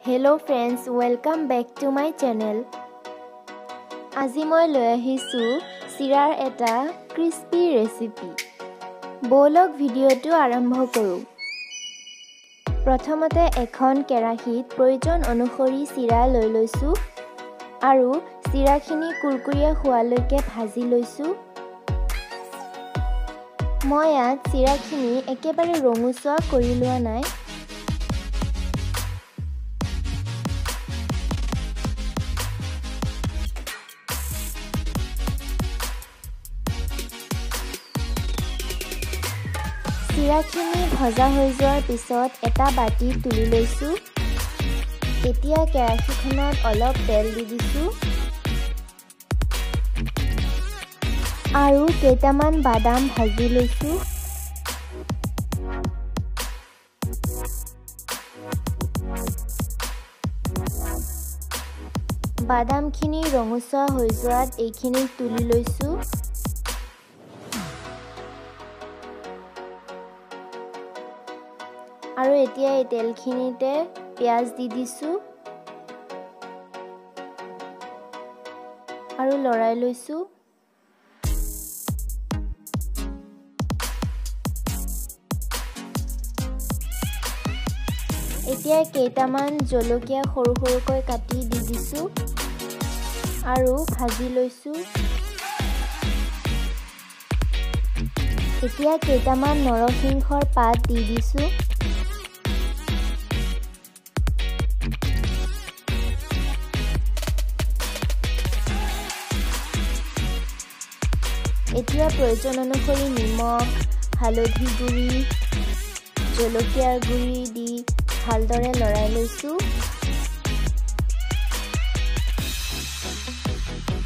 Hello' friends welcome back to my channel আজি মই লৈ আহিছোঁ চিৰাৰ এটা ক্ৰিস্পি ৰেচিপি ব'লক ভিডিঅ'টো আৰম্ভ কৰোঁ। প্ৰথমতে এখন কেৰাহীত প্ৰয়োজন অনুসৰি চিৰা লৈ লৈছোঁ আৰু চিৰাখিনি কুৰকুৰীয়া হোৱালৈকে ভাজি লৈছোঁ। মই ইয়াত চিৰাখিনি একেবাৰে ৰঙচুৱা কৰি লোৱা নাই। চিৰাখিনি ভজা হৈ যোৱাৰ পিছত এটা বাতি তুলি লৈছোঁ। এতিয়া কেৰাহীখনত অলপ তেল দি দিছোঁ। আৰু কেইটামান বাদাম ভাজি লৈছোঁ। বাদামখিনি ৰঙচুৱা হৈ যোৱাত এইখিনি তুলি লৈছোঁ। আৰু এতিয়া এই তেলখিনিতে পিঁয়াজ দি দিছোঁ। আৰু লৰাই লৈছোঁ। এতিয়া কেইটামান জলকীয়া সৰু সৰুকৈ কাটি দি দিছোঁ আৰু ভাজি লৈছোঁ। এতিয়া কেইটামান নৰসিংহৰ পাত দি দিছোঁ। এতিয়া প্ৰয়োজন অনুসৰি নিমখ হালধি গুড়ি জলকীয়াৰ গুড়ি দি ভালদৰে লৰাই লৈছোঁ।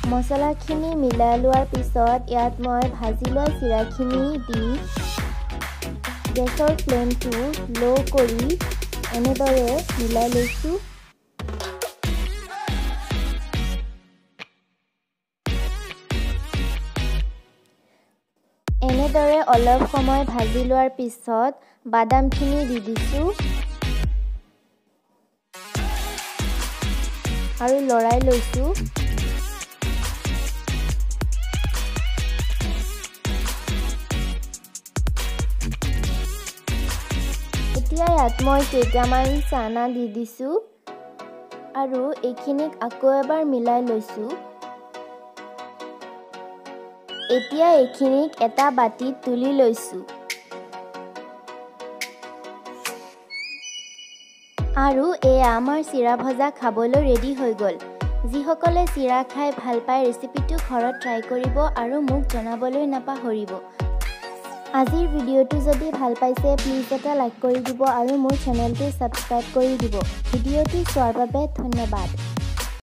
মচলাখিনি মিলাই লোৱাৰ পিছত ইয়াত মই ভাজি লোৱা চিৰাখিনি দি গেছৰ ফ্লেমটো ল' কৰি এনেদৰে মিলাই লৈছোঁ। এনেদৰে অলপ সময় ভাজি লোৱাৰ পিছত বাদামখিনি দি দিছোঁ। আৰু লৰাই লৈছোঁ। এতিয়া ইয়াত মই কেইটামান চানা দি দিছোঁ। আৰু এইখিনিক আকৌ এবাৰ মিলাই লৈছোঁ। এতিয়া এইখিনিক এটা বাতিত তুলি লৈছোঁ। আৰু এয়া আমাৰ চিৰা ভজা খাবলৈ ৰেডি হৈ গ'ল। যিসকলে চিৰা খাই ভাল পায় ৰেচিপিটো ঘৰত ট্ৰাই কৰিব আৰু মোক জনাবলৈ নাপাহৰিব। আজিৰ ভিডিঅ'টো যদি ভাল পাইছে প্লিজ এটা লাইক কৰি দিব আৰু মোৰ চেনেলটো ছাবস্ক্ৰাইব কৰি দিব। ভিডিঅ'টো চোৱাৰ বাবে ধন্যবাদ।